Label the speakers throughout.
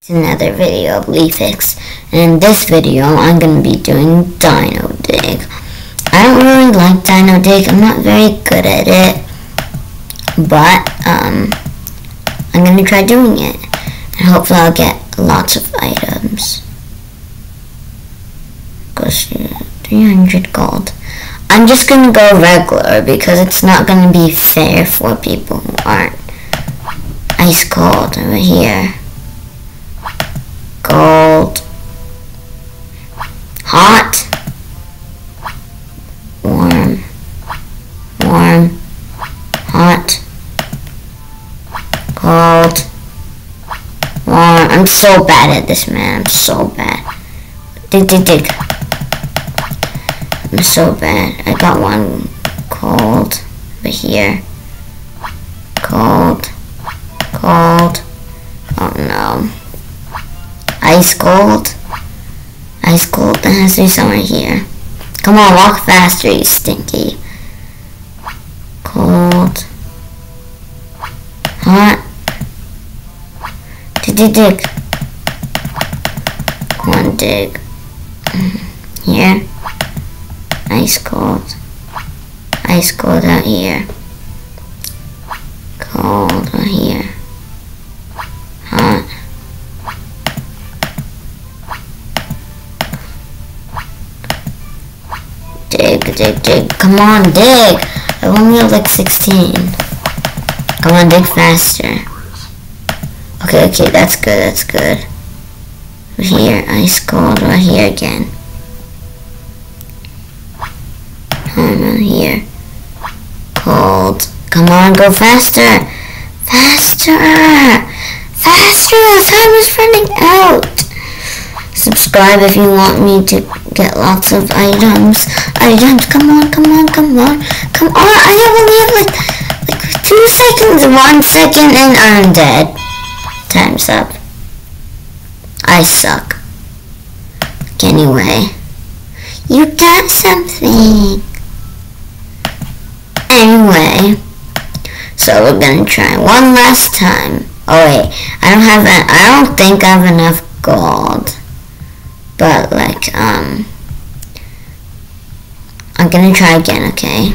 Speaker 1: It's another video of Lefix, and in this video I'm going to be doing Dino Dig. I don't really like Dino Dig, I'm not very good at it, but um, I'm going to try doing it, and hopefully I'll get lots of items. Goes 300 gold. I'm just going to go regular because it's not going to be fair for people who aren't ice cold over here. Cold. Hot. Warm. Warm. Hot. Cold. Warm. I'm so bad at this, man. I'm so bad. Dig, dig, dig. I'm so bad. I got one cold over here. Cold. Ice cold. Ice cold. There has to be somewhere here. Come on, walk faster, you stinky. Cold. Hot. Dig, dig, dig. One dig. Mm-hmm. Here. Ice cold. Ice cold out here. Dig, dig, dig. Come on, dig. I only have like 16. Come on, dig faster. Okay, okay, that's good, that's good. Here, ice cold, right here again. Come on, here. Cold. Come on, go faster. Faster. Faster. the Time is running out. Subscribe if you want me to get lots of items. Items. Come on, come on, come on. Come on. I only have like, like two seconds, one second, and I'm dead. Time's up. I suck. Anyway. You got something. Anyway, so we're gonna try one last time. Oh wait, I don't have I don't think I have enough gold. But like, um, I'm gonna try again, okay?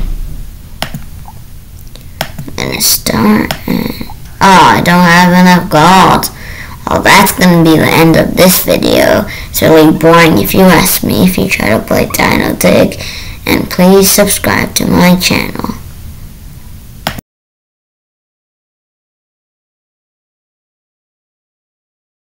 Speaker 1: I'm gonna start, and, oh, I don't have enough gold. Well, that's gonna be the end of this video. It's really boring if you ask me if you try to play Dino Dig. And please subscribe to my channel.